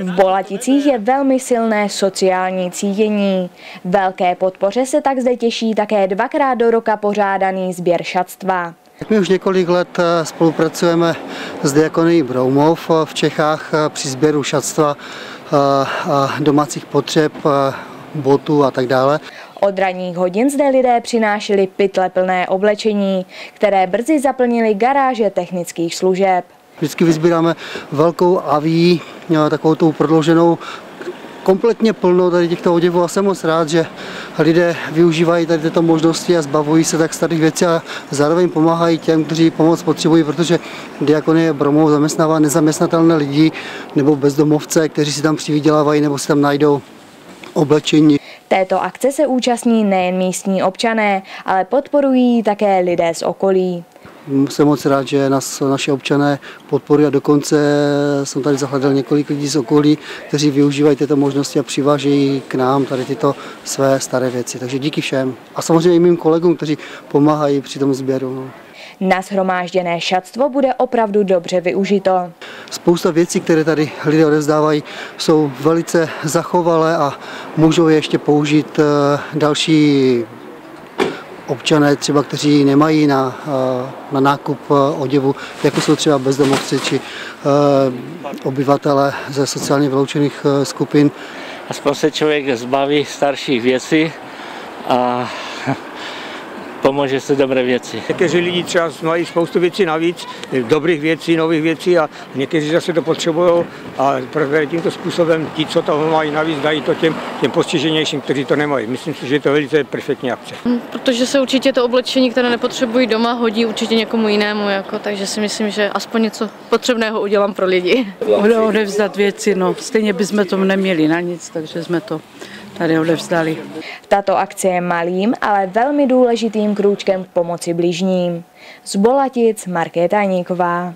V Bolaticích je velmi silné sociální cítění. Velké podpoře se tak zde těší také dvakrát do roka pořádaný sběr šatstva. My už několik let eh, spolupracujeme s Diakonií Broumov v Čechách eh, při sběru šatstva a domácích potřeb, botů a tak dále. Od ranních hodin zde lidé přinášeli pytle plné oblečení, které brzy zaplnili garáže technických služeb. Vždycky vyzbíráme velkou aví, takovou tou prodlouženou kompletně plno tady těchto oděvů a jsem moc rád, že lidé využívají tady tyto možnosti a zbavují se tak starých věcí a zároveň pomáhají těm, kteří pomoc potřebují, protože Diakonie Bromov zaměstnává nezaměstnatelné lidi nebo bezdomovce, kteří si tam přivydělávají nebo si tam najdou oblečení. Této akce se účastní nejen místní občané, ale podporují také lidé z okolí. Jsem moc rád, že nás naše občané podporují a dokonce jsem tady zahledal několik lidí z okolí, kteří využívají tyto možnosti a přivážejí k nám tady tyto své staré věci. Takže díky všem. A samozřejmě i mým kolegům, kteří pomáhají při tom sběru. No. Na shromážděné šatstvo bude opravdu dobře využito. Spousta věcí, které tady lidé odevzdávají, jsou velice zachovalé a můžou je ještě použít eh, další občané, třeba kteří nemají na, eh, na nákup eh, oděvu, jako jsou třeba bezdomovci či obyvatele ze sociálně vyloučených skupin. Aspoň se člověk zbaví starších věcí a pomůže se dobré věci. Někteří lidi třeba mají spoustu věcí navíc, dobrých věcí, nových věcí a někteří zase to potřebují a právě tímto způsobem ti, co to mají navíc, dají to těm, těm postiženějším, kteří to nemají. Myslím si, že je to velice perfektní akce. Hm, protože se určitě to oblečení, které nepotřebují doma, hodí určitě někomu jinému, jako, takže si myslím, že aspoň něco potřebného udělám pro lidi. Odevzdat věci, no stejně bychom to neměli na nic, takže jsme to tady odevzdali. Tato akce je malým, ale velmi důležitým krůčkem k pomoci bližním. Z Bolatic Markéta Níková.